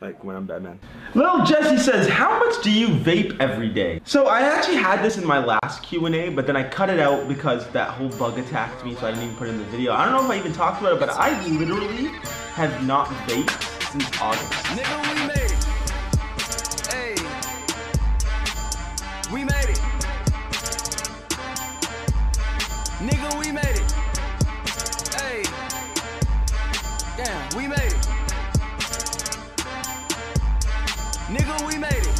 like when I'm Batman. Little Jesse says, how much do you vape every day? So I actually had this in my last Q&A, but then I cut it out because that whole bug attacked me, so I didn't even put it in the video. I don't know if I even talked about it, but I literally have not vaped since August. Nigga, we made it. Hey. We made it. Nigga, we made it. Hey. Damn, we made it. Nigga, we made it.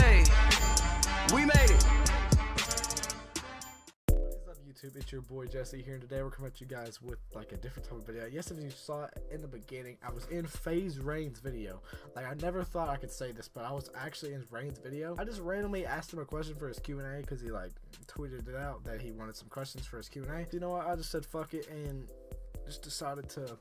Hey, we made it. What is up YouTube? It's your boy Jesse here and today we're coming at you guys with like a different type of video. Yes, if you saw it in the beginning, I was in FaZe Rain's video. Like I never thought I could say this, but I was actually in Rain's video. I just randomly asked him a question for his Q&A because he like tweeted it out that he wanted some questions for his Q&A. You know what? I just said fuck it and just decided to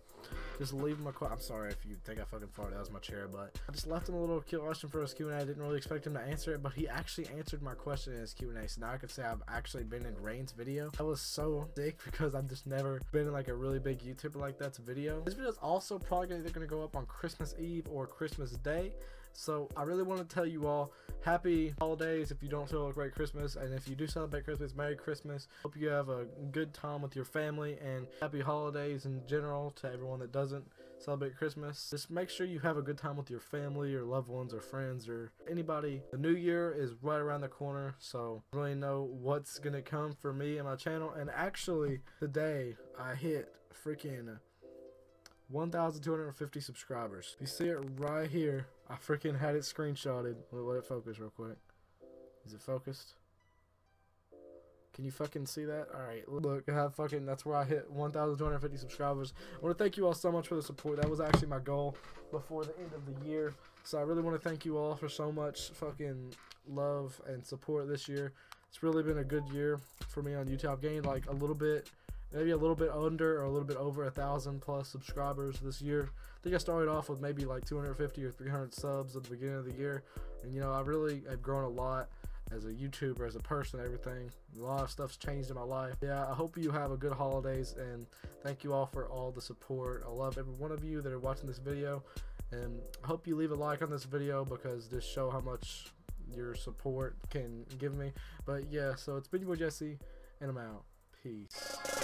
just leave him a question. I'm sorry if you think I fucking farted. That was my chair, but I just left him a little question for his Q&A. I didn't really expect him to answer it, but he actually answered my question in his Q&A. So now I can say I've actually been in Rain's video. I was so sick because I've just never been in like a really big YouTuber like that's video. This video is also probably either going to go up on Christmas Eve or Christmas Day. So I really want to tell you all happy holidays if you don't celebrate Christmas, and if you do celebrate Christmas, Merry Christmas. Hope you have a good time with your family, and happy holidays in general to everyone that doesn't celebrate Christmas. Just make sure you have a good time with your family or loved ones or friends or anybody. The new year is right around the corner, so really know what's gonna come for me and my channel. And actually, today I hit freaking 1,250 subscribers. You see it right here. I freaking had it screenshotted. Let it focus real quick. Is it focused? Can you fucking see that? Alright, look, I fucking, that's where I hit 1,250 subscribers. I want to thank you all so much for the support. That was actually my goal before the end of the year. So I really want to thank you all for so much fucking love and support this year. It's really been a good year for me on YouTube. I've gained like a little bit maybe a little bit under or a little bit over a thousand plus subscribers this year. I think I started off with maybe like 250 or 300 subs at the beginning of the year, and you know I really have grown a lot as a YouTuber, as a person, everything. A lot of stuff's changed in my life. Yeah, I hope you have a good holidays, and thank you all for all the support. I love every one of you that are watching this video, and I hope you leave a like on this video because this show how much your support can give me. But yeah, so it's been your boy Jesse, and I'm out. Peace.